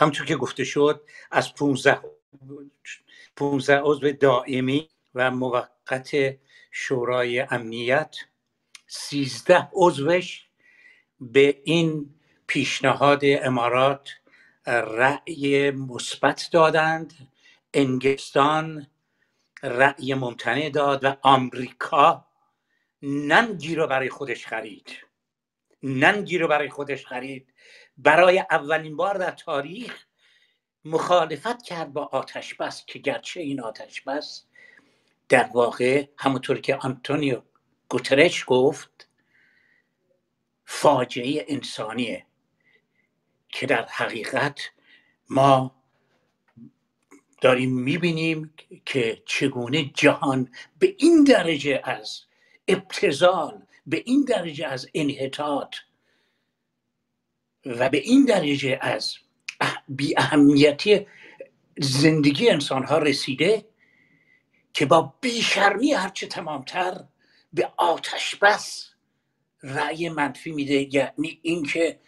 همچون که گفته شد از 15 15 عضو دائمی و موقت شورای امنیت 13 عضوش به این پیشنهاد امارات رأی مثبت دادند انگلستان رأی ممتنع داد و آمریکا ننگی رو برای خودش خرید. ننگی رو برای خودش خرید. برای اولین بار در تاریخ مخالفت کرد با آتش بس که گرچه این آتش بس در واقع همونطور که آنتونیو گوترش گفت فاجعه انسانیه که در حقیقت ما داریم می‌بینیم که چگونه جهان به این درجه از ابتزال به این درجه از انحطاط و به این درجه از بی اهمیتی زندگی انسان ها رسیده که با بیشرمی هرچه تمامتر به آتش بس رأی منفی میده یعنی اینکه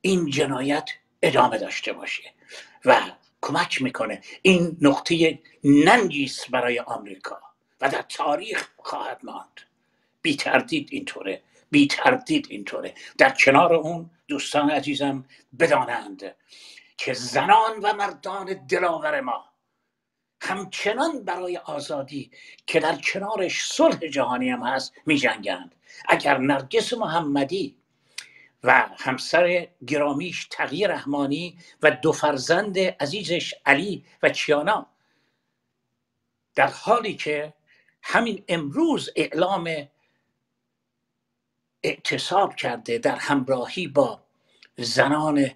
این جنایت ادامه داشته باشه و کمک می‌کنه این نقطه ننگیست برای آمریکا و در تاریخ خواهد ماند. بی تردید اینطوره بی تردید اینطوره. در کنار اون دوستان عزیزم بدانند که زنان و مردان دلاور ما همچنان برای آزادی که در کنارش صلح جهانی هم هست می جنگند اگر نرگس محمدی و همسر گرامیش تغییر رحمانی و دو فرزند عزیزش علی و کیانا در حالی که همین امروز اعلام اعتصاب کرده در همراهی با زنان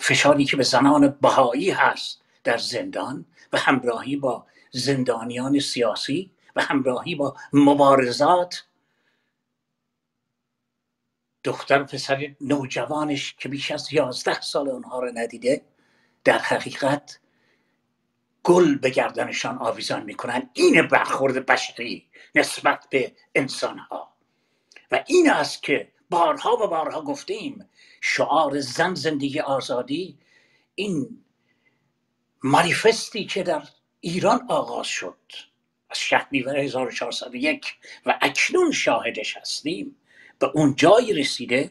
فشاری که به زنان بهایی هست در زندان و همراهی با زندانیان سیاسی و همراهی با مبارزات. دختر پسر نوجوانش که بیش از یازده سال اونها رو ندیده در حقیقت گل به گردنشان آویزان می‌کنن. این برخورد بشری نسبت به انسانها. و این است که بارها و بارها گفتیم شعار زن زندگی آزادی این مانیفستی که در ایران آغاز شد. از شهریور 1401 و اکنون شاهدش هستیم. به اون جایی رسیده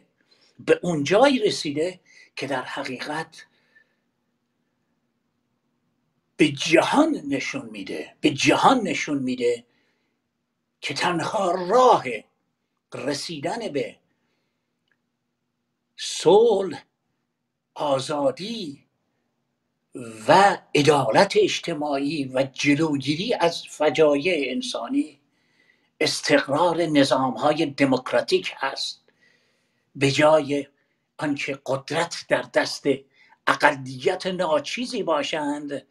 به اون جایی رسیده که در حقیقت به جهان نشون میده به جهان نشون میده که تنها راه رسیدن به صلح آزادی و عدالت اجتماعی و جلوگیری از فجایع انسانی استقرار نظام های دموکراتیک هست. به جای آنکه قدرت در دست اقلیت ناچیزی باشند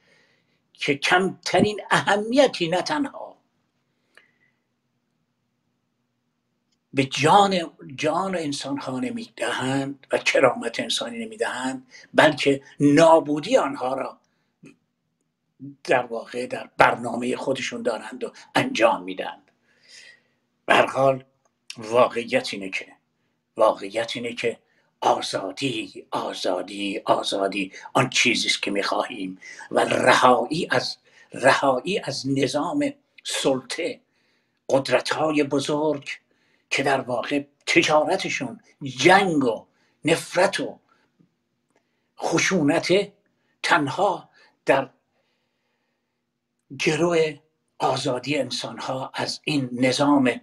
که کمترین اهمیتی نه تنها به جان جان انسان ها نمی‌دهند و کرامت انسانی نمی‌دهند بلکه نابودی آنها را در واقع در برنامه خودشون دارند و انجام میدن حال واقعیت اینه که واقعیت اینه که آزادی آزادی آزادی آن چیزی که می‌خواهیم و رهایی از رهایی از نظام سلطه قدرت های بزرگ که در واقع تجارتشون جنگ و نفرت و خشونت تنها در گروه آزادی انسان ها از این نظام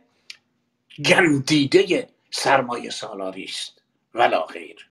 گندیده سرمایه سالاری است. ولا غیر